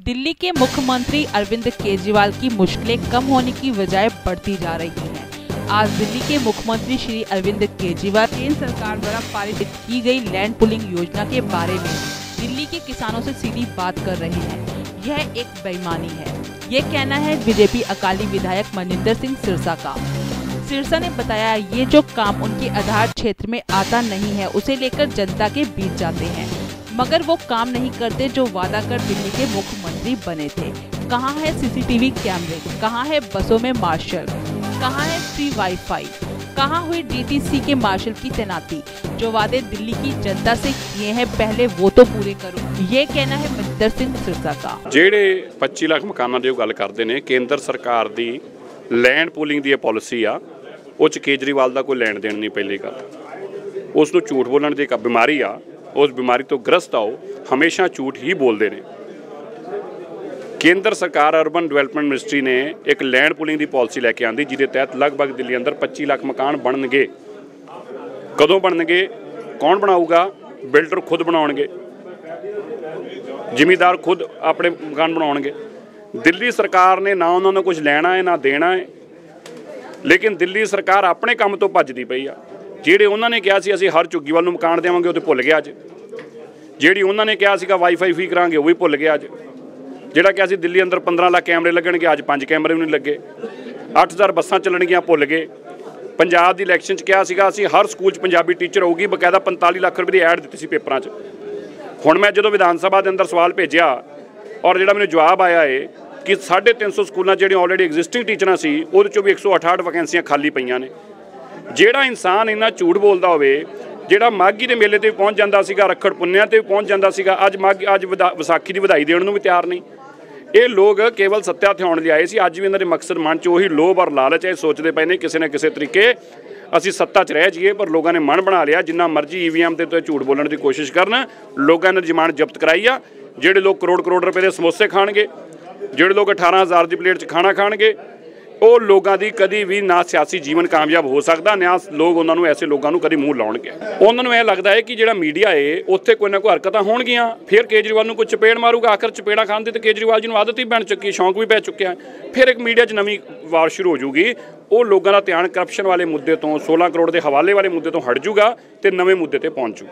दिल्ली के मुख्यमंत्री अरविंद केजरीवाल की मुश्किलें कम होने की बजाय बढ़ती जा रही हैं। आज दिल्ली के मुख्यमंत्री श्री अरविंद केजरीवाल केंद्र सरकार द्वारा पारित की गई लैंड पुलिंग योजना के बारे में दिल्ली के किसानों से सीधी बात कर रहे हैं। यह एक बेईमानी है। ये कहना है बीजेपी अकाली विधायक मनिंदर सिंह सिरसा का। सिरसा ने बताया, ये जो काम उनके आधार क्षेत्र में आता नहीं है, उसे लेकर जनता के बीच जाते हैं। मगर वो काम नहीं करते जो वादा कर दिल्ली के मुख्यमंत्री बने थे कहाँ है सीसीटीवी कैमरे कहाँ है बसों में मार्शल कहाँ है फ्री वाईफाई कहाँ हुई डीटीसी के मार्शल की तैनाती जो वादे दिल्ली की जनता से किए हैं पहले वो तो पूरे करो ये कहना है मनिंदर सिंह सिरसा का ਜਿਹੜੇ 25 ਲੱਖ ਮਕਾਨਾਂ ਦੀ ਉਹ ਗੱਲ ਕਰਦੇ ਨੇ ਕੇਂਦਰ ਸਰਕਾਰ ਦੀ ਲੈਂਡ ਪੂਲਿੰਗ ਦੀ ਇਹ ਪਾਲਿਸੀ ਆ ਉਹ ਚ ਕੇਜਰੀਵਾਲ ਦਾ ਕੋਈ ਲੈਣ ਦੇਣ ਨਹੀਂ ਪਹਿਲੀ ਗੱਲ ਉਸ ਨੂੰ ਝੂਠ ਬੋਲਣ ਦੀ ਇੱਕ ਬਿਮਾਰੀ ਆ ਉਸ ਬਿਮਾਰੀ ਤੋਂ ਗ੍ਰਸਤ ਆਓ, ਹਮੇਸ਼ਾ ਝੂਠ ਹੀ ਬੋਲਦੇ ਨੇ। ਕੇਂਦਰ ਸਰਕਾਰ ਅਰਬਨ ਡਿਵੈਲਪਮੈਂਟ ਮਿਨਿਸਟਰੀ ਨੇ ਇੱਕ ਲੈਂਡ ਪੁਲਿੰਗ ਦੀ ਪਾਲਿਸੀ ਲੈ ਕੇ ਆਂਦੀ, ਜਿਹਦੇ ਤਹਿਤ ਲਗਭਗ ਦਿੱਲੀ ਅੰਦਰ 25 ਲੱਖ ਮਕਾਨ ਬਣਨਗੇ। ਕਦੋਂ ਬਣਨਗੇ? ਕੌਣ ਬਣਾਊਗਾ? ਬਿਲਡਰ ਖੁਦ ਬਣਾਉਣਗੇ। ਜ਼ਿਮੀਦਾਰ ਖੁਦ ਆਪਣੇ ਮਕਾਨ ਬਣਾਉਣਗੇ। ਦਿੱਲੀ ਸਰਕਾਰ ਨੇ ਨਾ ਉਹਨਾਂ ਨੂੰ ਕੁਝ ਲੈਣਾ ਹੈ, ਨਾ ਦੇਣਾ ਹੈ। ਲੇਕਿਨ ਦਿੱਲੀ ਸਰਕਾਰ ਆਪਣੇ ਕੰਮ ਤੋਂ ਭੱਜਦੀ ਪਈ ਆ। ਜਿਹੜੇ ਉਹਨਾਂ ਨੇ ਕਿਹਾ ਸੀ ਅਸੀਂ ਹਰ ਝੁੱਗੀ ਵੱਲ ਨੂੰ ਮਕਾਨ ਦੇਵਾਂਗੇ, ਉਹ ਤੇ ਭੁੱਲ ਗਿਆ ਅੱਜ। ਜਿਹੜੀ ਉਹਨਾਂ ਨੇ ਕਿਹਾ ਸੀਗਾ ਵਾਈਫਾਈ ਫ੍ਰੀ ਕਰਾਂਗੇ, ਉਹ ਵੀ ਭੁੱਲ ਗਿਆ ਅੱਜ। ਜਿਹੜਾ ਕਿਹਾ ਸੀ ਦਿੱਲੀ ਅੰਦਰ 15 ਲੱਖ ਕੈਮਰੇ ਲੱਗਣਗੇ, ਅੱਜ 5 ਕੈਮਰੇ ਵੀ ਨਹੀਂ ਲੱਗੇ। 8000 ਬੱਸਾਂ ਚੱਲਣਗੀਆਂ, ਭੁੱਲ ਗਏ। ਪੰਜਾਬ ਦੀ ਇਲੈਕਸ਼ਨ 'ਚ ਕਿਹਾ ਸੀਗਾ, ਅਸੀਂ ਹਰ ਸਕੂਲ 'ਚ ਪੰਜਾਬੀ ਟੀਚਰ ਹੋਊਗੀ, ਬਕਾਇਦਾ 45 ਲੱਖ ਰੁਪਏ ਦੀ ਐਡ ਦਿੱਤੀ ਸੀ ਪੇਪਰਾਂ 'ਚ। ਹੁਣ ਮੈਂ ਜਦੋਂ ਵਿਧਾਨ ਸਭਾ ਦੇ ਅੰਦਰ ਸਵਾਲ ਭੇਜਿਆ, ਔਰ ਜਿਹੜਾ ਮੈਨੂੰ ਜਵਾਬ ਆਇਆ ਏ, ਕਿ 350 ਸਕੂਲਾਂ ਜਿਹੜੀਆਂ ਆਲਰੇਡੀ ਐਗਜ਼ਿਸਟਿੰਗ ਟੀਚਰਾਂ ਸੀ, ਉਹਦੇ ਚੋਂ ਵੀ 168 ਵੈਕੈਂਸੀਆਂ ਖਾਲੀ ਪਈਆਂ ਨੇ। ਜਿਹੜਾ ਇਨਸਾਨ ਇੰਨਾ ਝੂਠ ਬੋਲਦਾ ਹੋਵੇ, ਜਿਹੜਾ ਮਾਗੀ ਦੇ ਮੇਲੇ ਤੇ ਵੀ ਪਹੁੰਚ ਜਾਂਦਾ ਸੀਗਾ, ਰੱਖੜ ਪੁੰਨਿਆਂ ਤੇ ਵੀ ਪਹੁੰਚ ਜਾਂਦਾ ਸੀਗਾ, ਅੱਜ ਮਾਘ, ਅੱਜ ਵਿਦਾ- ਵਿਸਾਖੀ ਦੀ ਵਧਾਈ ਦੇਣ ਨੂੰ ਵੀ ਤਿਆਰ ਨਹੀਂ। ਇਹ ਲੋਕ ਕੇਵਲ ਸੱਤਿਆ ਥਿਆਉਣ ਲਈ ਆਏ ਸੀ, ਅੱਜ ਵੀ ਇਹਨਾਂ ਦੇ ਮਕਸਦ ਮਨ 'ਚ ਉਹੀ ਲੋਭ ਔਰ ਲਾਲਚ ਹੈ ਸੋਚਦੇ ਪਏ ਨੇ ਕਿਸੇ ਨਾ ਕਿਸੇ ਤਰੀਕੇ ਅਸੀਂ ਸੱਤਾ 'ਚ ਰਹਿ ਜਾਈਏ, ਪਰ ਲੋਕਾਂ ਨੇ ਮਨ ਬਣਾ ਲਿਆ, ਜਿੰਨਾ ਮਰਜ਼ੀ ਈਵੀਐਮ ਤੇ ਤੋਂ ਝੂਠ ਬੋਲਣ ਦੀ ਕੋਸ਼ਿਸ਼ ਕਰਨ, ਲੋਕਾਂ ਨੇ ਜ਼ਮਾਨ ਜ਼ਬਤ ਕਰਾਈ ਆ, ਜਿਹੜੇ ਲੋਕ ਕਰੋੜ ਕਰੋੜ ਰੁਪਏ ਦੇ ਸਮੋਸੇ ਖਾਣਗੇ, ਜਿਹੜੇ ਲੋਕ 18000 ਦੀ ਪਲੇਟ 'ਚ ਖਾਣਾ ਖਾਣਗੇ ਉਹ ਲੋਕਾਂ ਦੀ ਕਦੀ ਵੀ ਨਾ ਸਿਆਸੀ ਜੀਵਨ ਕਾਮਯਾਬ ਹੋ ਸਕਦਾ, ਨਾ ਲੋਕ ਉਹਨਾਂ ਨੂੰ ਐਸੇ ਲੋਕਾਂ ਨੂੰ ਕਦੀ ਮੂੰਹ ਲਾਉਣਗੇ। ਉਹਨਾਂ ਨੂੰ ਇਹ ਲੱਗਦਾ ਹੈ ਕਿ ਜਿਹੜਾ ਮੀਡੀਆ ਏ, ਉੱਥੇ ਕੋਈ ਨਾ ਕੋਈ ਹਰਕਤਾਂ ਹੋਣਗੀਆਂ। ਫਿਰ ਕੇਜਰੀਵਾਲ ਨੂੰ ਕੋਈ ਚਪੇੜ ਮਾਰੂਗਾ, ਆਖਰ ਚਪੇੜਾ ਖਾਣ ਦੀ ਤੇ ਕੇਜਰੀਵਾਲ ਜੀ ਨੂੰ ਆਦਤ ਹੀ ਬਣ ਚੁੱਕੀ, ਸ਼ੌਂਕ ਵੀ ਪੈ ਚੁੱਕਿਆ। ਫਿਰ ਇੱਕ ਮੀਡੀਆ 'ਚ ਨਵੀਂ ਵਾਰ ਸ਼ੁਰੂ ਹੋ ਜੂਗੀ। ਉਹ ਲੋਕਾਂ ਦਾ ਧਿਆਨ ਕਰਪਸ਼ਨ ਵਾਲੇ ਮੁੱਦੇ ਤੋਂ 16 ਕਰੋੜ ਦੇ ਹਵਾਲੇ ਵਾਲੇ ਮੁੱਦੇ ਤੋਂ ਹਟ ਜੂਗਾ ਤੇ ਨਵੇਂ ਮੁੱਦੇ ਤੇ ਪਹੁੰਚ ਜੂਗਾ